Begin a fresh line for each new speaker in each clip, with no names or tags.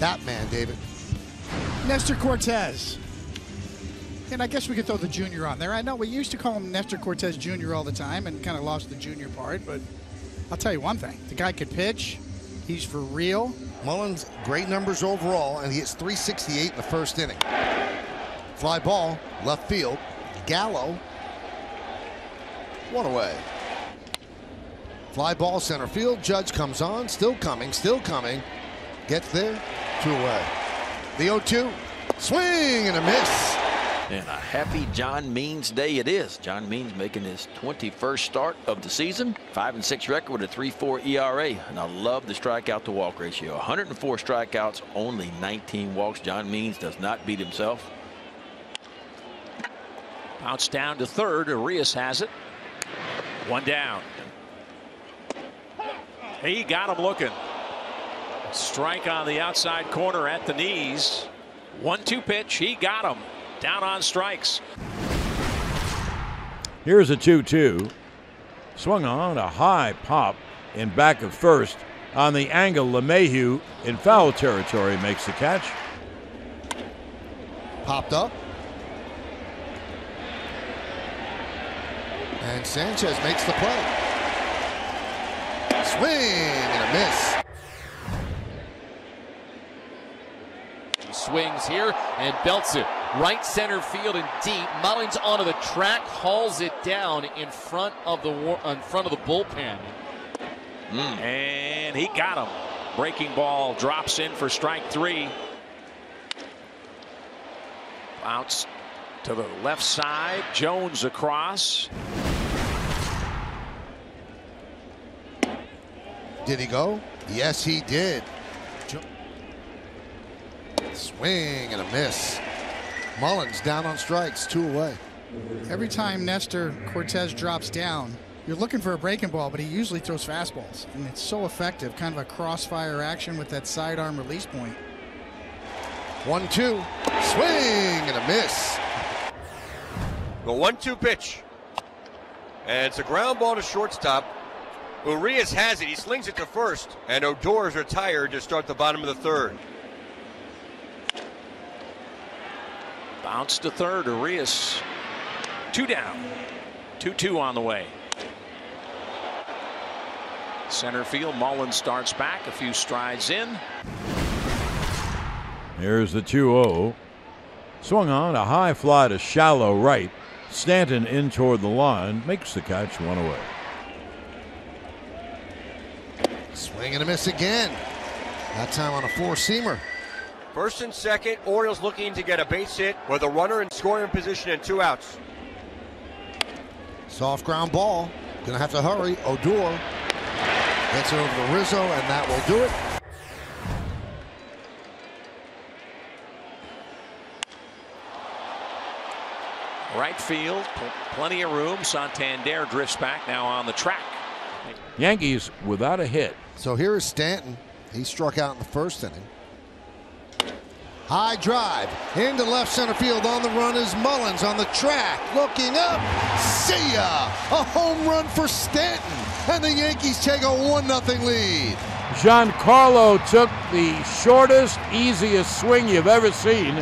that man, David.
Nestor Cortes. And I guess we could throw the junior on there. I know we used to call him Nestor Cortes Jr. all the time and kind of lost the junior part, but I'll tell you one thing the guy could pitch, he's for real.
Mullins, great numbers overall, and he hits 368 in the first inning. Fly ball, left field. Gallo, one away. Fly ball, center field. Judge comes on, still coming, still coming. Gets there, two away. Uh, the 0 2, swing and a miss.
And a happy John Means day it is. John Means making his 21st start of the season. 5 and 6 record with a 3.4 ERA. And I love the strikeout to walk ratio. 104 strikeouts, only 19 walks. John Means does not beat himself.
Bounce down to third. Urias has it. One down. He got him looking. Strike on the outside corner at the knees. One two pitch. He got him. Down on strikes.
Here's a 2 2. Swung on a high pop in back of first. On the angle, LeMahieu in foul territory makes the catch.
Popped up. And Sanchez makes the play. Swing and a miss.
Swings here and belts it right center field and deep. Mullins onto the track, hauls it down in front of the war- in front of the bullpen.
Mm. And he got him. Breaking ball drops in for strike three. Bounce to the left side. Jones across.
Did he go? Yes, he did. Swing and a miss. Mullins down on strikes, two away.
Every time Nestor Cortes drops down, you're looking for a breaking ball, but he usually throws fastballs. And it's so effective, kind of a crossfire action with that sidearm release point.
One, two, swing and a miss.
The one two pitch. And it's a ground ball to shortstop. Urias has it. He slings it to first. And Odor is retired to start the bottom of the third.
Bounce to third. Urias two down. 2 2 on the way. Center field. Mullen starts back a few strides in.
Here's the 2 0. Swung on a high fly to shallow right. Stanton in toward the line makes the catch one away.
Swing and a miss again. That time on a four seamer.
First and second, Orioles looking to get a base hit with a runner in scoring position and two outs.
Soft ground ball. Gonna have to hurry. Odor gets it over to Rizzo, and that will do it.
Right field, pl plenty of room. Santander drifts back now on the track.
Yankees without a hit.
So here is Stanton. He struck out in the first inning. High drive into left center field. On the run is Mullins on the track. Looking up. See ya! A home run for Stanton. And the Yankees take a 1 0 lead.
Giancarlo took the shortest, easiest swing you've ever seen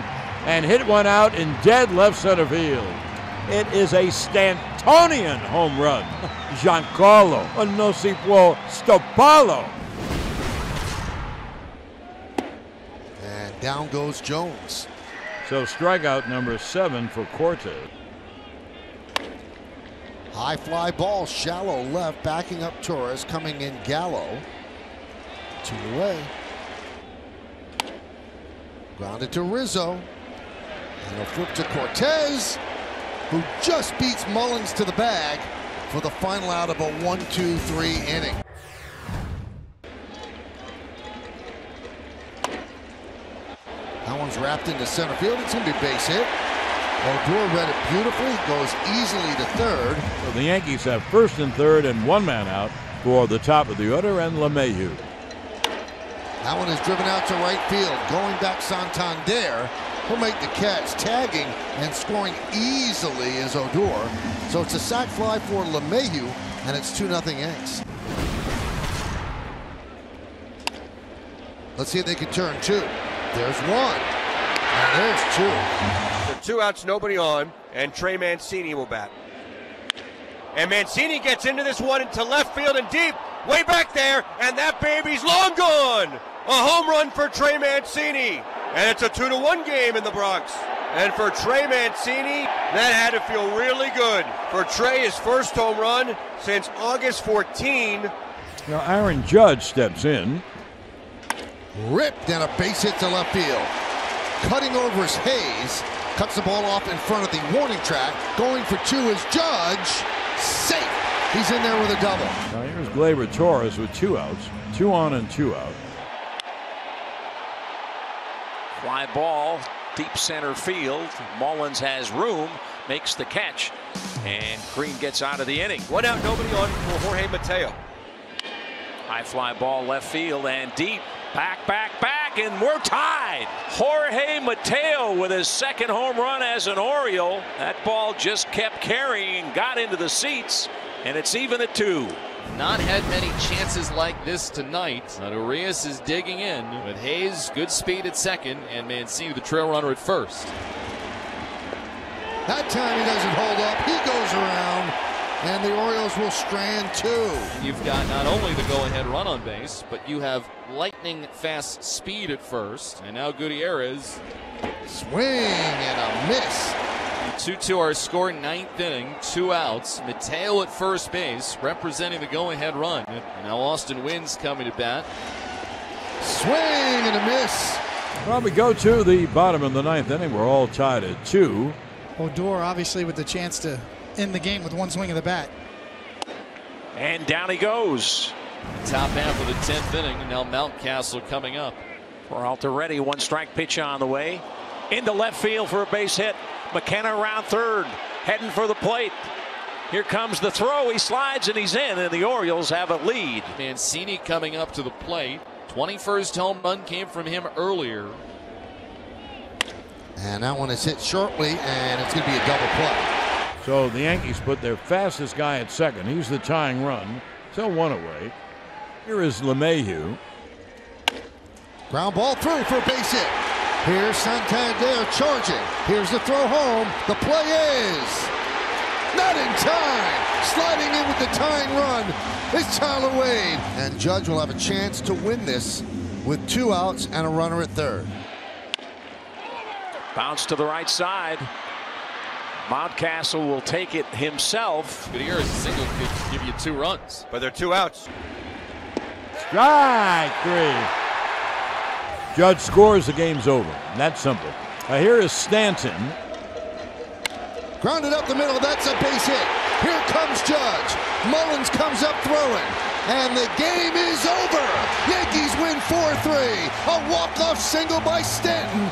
and hit one out in dead left center field. It is a Stantonian home run. Giancarlo, no si può stopparlo.
Down goes Jones.
So strikeout number seven for Cortes.
High fly ball, shallow left, backing up Torres, coming in Gallo. Two away. Grounded to Rizzo. And a flip to Cortes, who just beats Mullins to the bag for the final out of a one-two-three inning. One's wrapped into center field. It's going to be a base hit. Odor read it beautifully, goes easily to third.
So the Yankees have first and third and one man out for the top of the order and LeMahieu.
That one is driven out to right field. Going back Santander. He'll make the catch. Tagging and scoring easily is Odor. So it's a sac fly for LeMahieu, and it's 2 0 Yanks. Let's see if they can turn two. There's one. And there's two.
The two outs, nobody on, and Trey Mancini will bat. And Mancini gets into this one into left field and deep, way back there, and that baby's long gone. A home run for Trey Mancini. And it's a two to one game in the Bronx. And for Trey Mancini, that had to feel really good. For Trey, his first home run since August 14.
Now Aaron Judge steps in.
Ripped and a base hit to left field. Cutting over is Hayes. Cuts the ball off in front of the warning track. Going for two is Judge. Safe. He's in there with a double.
Now here's Gleyber Torres with two outs. Two on and two out.
Fly ball, deep center field. Mullins has room, makes the catch, and Green gets out of the inning.
One out, nobody on for Jorge Mateo.
High fly ball left field and deep. Back, back, back, and we're tied. Jorge Mateo with his second home run as an Oriole. That ball just kept carrying, got into the seats, and it's even at two.
Not had many chances like this tonight. But Urias is digging in with Hayes, good speed at second, and Mancini, the trail runner at first.
That time he doesn't hold up. He goes around, and the Orioles will strand two.
You've got not only the go-ahead run on base, but you have lightning fast speed at first, and now Gutierrez.
Swing and a miss.
2-2 our score, ninth inning, two outs. Mateo at first base, representing the go-ahead run. And now Austin Wynns coming to bat.
Swing and a miss.
Well, we go to the bottom of the ninth inning. We're all tied at two.
Odor obviously with the chance to end the game with one swing of the bat.
And down he goes.
Top half of the 10th inning, now Mountcastle coming up.
For Altaretti, one strike pitch on the way. Into left field for a base hit. McKenna around third, heading for the plate. Here comes the throw. He slides and he's in, and the Orioles have a lead.
Mancini coming up to the plate. 21st home run came from him earlier.
And that one is hit shortly, and it's going to be a double play.
So the Yankees put their fastest guy at second. He's the tying run. Still one away. Here is LeMahieu.
Ground ball through for a base hit. Here's Santander charging. Here's the throw home. The play is not in time. Sliding in with the tying run is Tyler Wade. And Judge will have a chance to win this with two outs and a runner at third.
Bounce to the right side. Mountcastle will take it himself.
Gutierrez single could give you two runs.
But they're two outs.
Strike three. Judge scores, the game's over. That's simple. Now here is Stanton.
Grounded up the middle, that's a base hit. Here comes Judge. Mullins comes up throwing. And the game is over. Yankees win 4-3. A walk-off single by Stanton.